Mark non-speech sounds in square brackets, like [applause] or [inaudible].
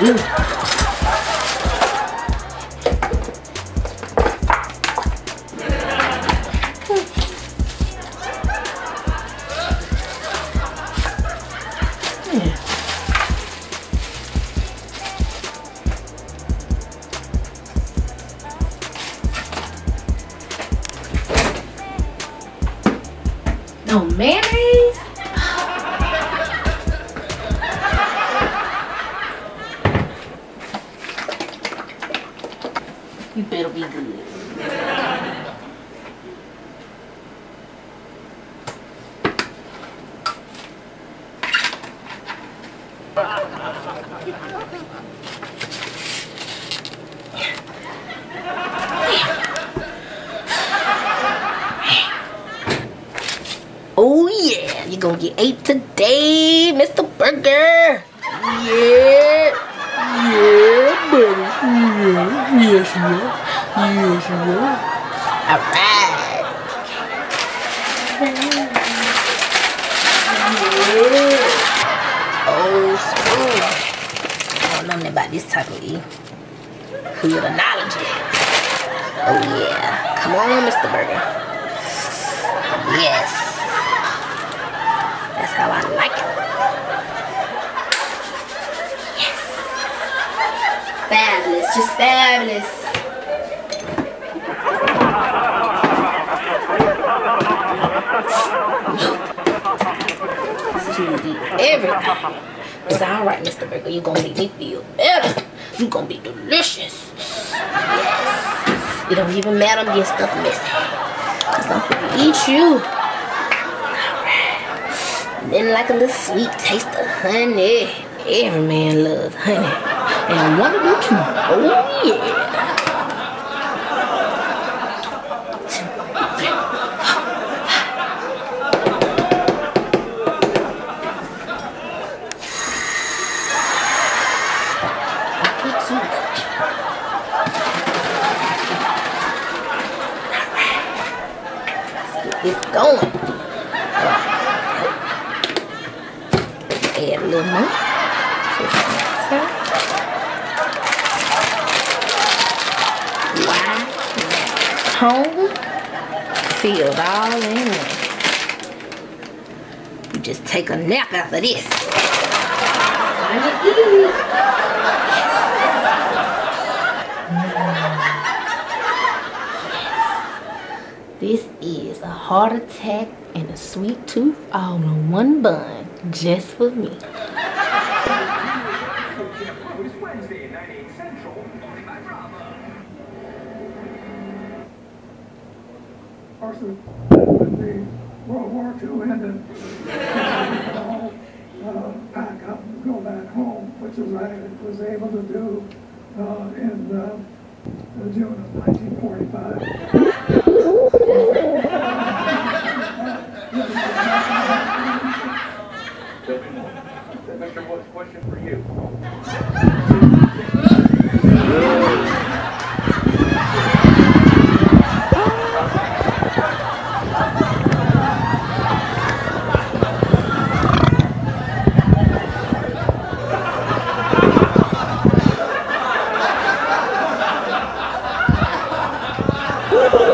No mayonnaise? Yeah, you eight today, Mr. Burger. Yeah, yeah, buddy. Yeah, yes are. Yes are. All right. Yeah. Old school. I don't know nothing about this type of E. Hoodology. Oh yeah. Come on, Mr. Burger. Yes. How I like it. Yes. Fabulous, just fabulous. Everything. It's alright, Mr. Burger. You're gonna make me feel better. You're gonna be delicious. Yes. It don't even matter I'm getting stuff messy. Cause I'm gonna eat you. Then like a little sweet taste of honey. Every man loves honey. And I wanna do too. Oh yeah. It's going. More. Home filled all in. You just take a nap after this. This is a heart attack and a sweet tooth all in one bun, just for me. It's Wednesday at 9, 8 Central, only by Bravo. course, when the World War II ended, all uh, pack up and go back home, which is what I was able to do uh, in uh, June of 1945. Mr. Woods, question for you. Good. [laughs]